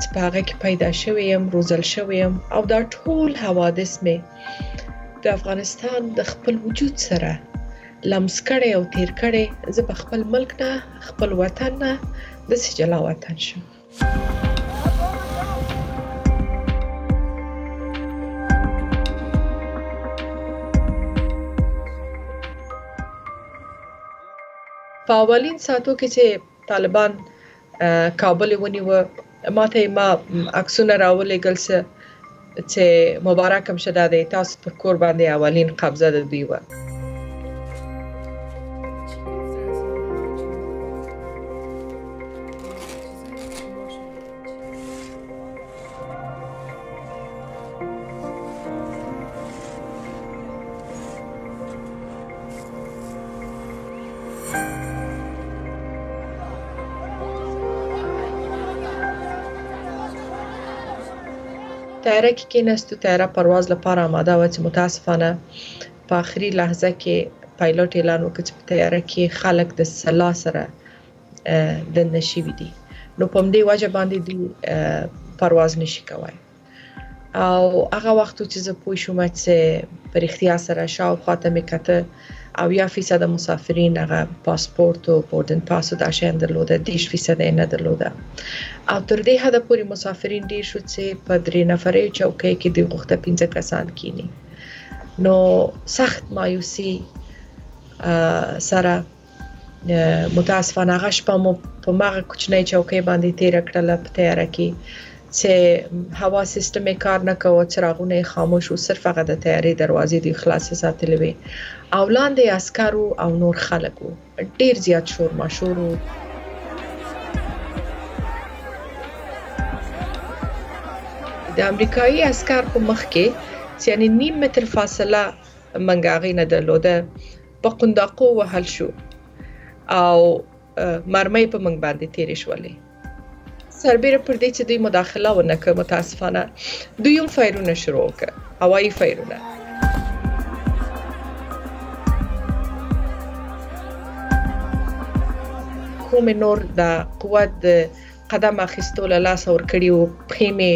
چې په هغه کې پیدا شوی یم روزل شوی یم او دا ټول حوادث مې د افغانستان د خپل وجود سره لمس کړي او تیر کړي زه په خپل ملک نه خپل وطن نه د سجلا وطن شم په اولین ساتو کې چې طالبان کابل ونیو ماته یې ما عکسونه راولېږل څه چې مبارک هم شه دا دی تاسو پر کور باندې اولین قبضه د دوی وه طیاره کې کېناستو طیاره پرواز لپاره آماده وه چې متاسفانه په آخري لحظه کې پایلوټ اعلان وکړ چې په طیاره کې خلک د سلا سره دننه شوي دي نو په دې وجه باندې دوی پرواز نشي کولای او هغه وخت چې زه پوه شوم چې په اړتیا سره شاو خاطر مې کته او یا فیصد مسافرین هغه پاسپورت او بوردن پاس او داشین درلوده 10 فیصد یې نه درلوده او تر دې حد پورې مسافرین ډیر شو چې په درې نفرې چوکۍ کې د غوښته 15 کسان کینی نو سخت مایوسی سره متاسفانه هغه شپه مو په مغه کوچنۍ چوکۍ باندې تیر کړل په تیاره کې چې هوا سیستم کار نه کوو چراغونه خاموش او صرف هغه د تیارې دروازې دی خلاص ساتلې وي او لاندې عسکرو او نور خلکو ډیر زیات شور ماشور وو د امریکایي عسكر په مخ کې یعنی نیم متر فاصله منګاغې نه درلوده په قنداقو وهل شو او مرمۍ په موږ باندې تیرې شولې سربېره پر دې چې دوی مداخله ونه کړه متاسفانه دوی هم فایرونه شروع کړ هوایي فایرونه کوم نور د قوت د قدم اخیستو له لاسه ورکړي وو پښې مې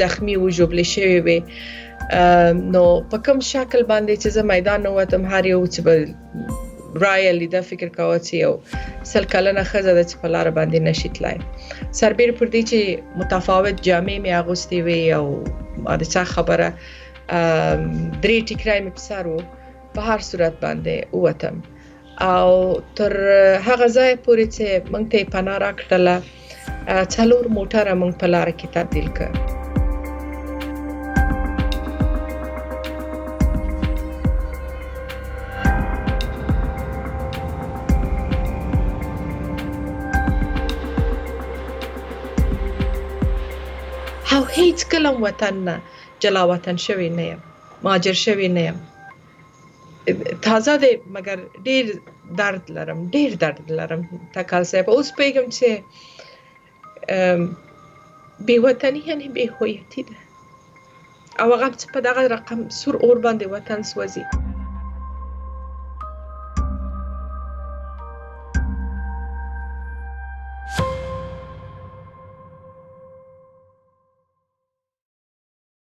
زخمی او ژوبلې شوې وي نو په کوم شکل باندې چې زه میدان ووتم هر یو چې به رایل دا فکر کاوه چې یو سل کلنه خزه د په لار باندې نشي تلای سربیر پر دې چې متفاوت جامې مې اغوستې وي او د څه خبره درې ټیکرای مې په سر وو په هر صورت باندې ووتم او تر هغه ځای پورې چې مونږ ته پناه راکړله څلور موټر مونږ په لار کې تبدیل کړ هیڅ کله وطن نه جلا وطن شوی نه یم مهاجر شوی نه یم تازه دی مګر ډیر درد لرم ډیر درد لرم تکل صاحب اوس پیغام چې بی وطنی یعنی بی هویتی ده او هغه چې په دغه رقم سور اور باندې وطن سوځي